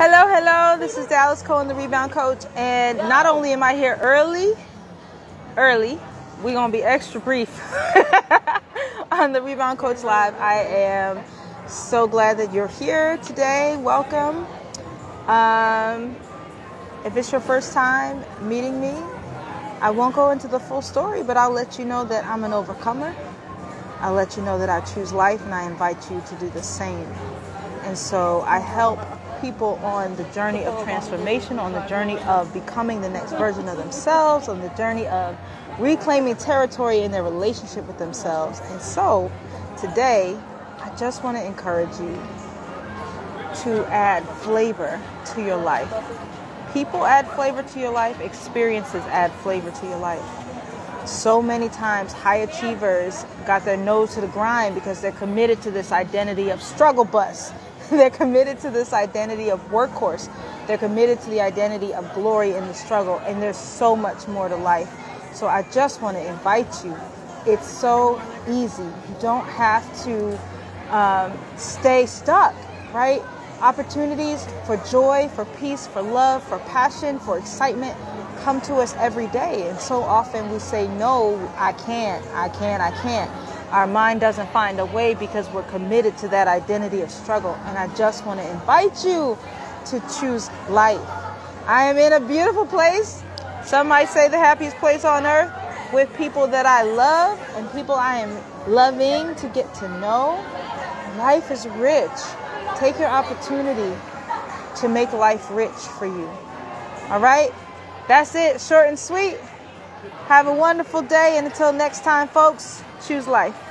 Hello, hello. This is Dallas Kohen, the rebound coach, and not only am I here early, early, we're gonna be extra brief on the Rebound Coach Live. I am so glad that you're here today. Welcome. Um, if it's your first time meeting me, I won't go into the full story, but I'll let you know that I'm an overcomer. I'll let you know that I choose life, and I invite you to do the same. And so I help people on the journey of transformation, on the journey of becoming the next version of themselves, on the journey of reclaiming territory in their relationship with themselves. And so today, I just want to encourage you to add flavor to your life. People add flavor to your life, experiences add flavor to your life. So many times, high achievers got their nose to the grind because they're committed to this identity of struggle bus. they're committed to this identity of workhorse. They're committed to the identity of glory in the struggle. And there's so much more to life. So I just want to invite you. It's so easy. You don't have to um, stay stuck, right? Opportunities for joy, for peace, for love, for passion, for excitement come to us every day. And so often we say, No, I can't, I can't, I can't. Our mind doesn't find a way because we're committed to that identity of struggle. And I just want to invite you to choose life. I am in a beautiful place. Some might say the happiest place on earth with people that I love and people I am loving to get to know. Life is rich. Take your opportunity to make life rich for you. All right? That's it. Short and sweet. Have a wonderful day. And until next time, folks, choose life.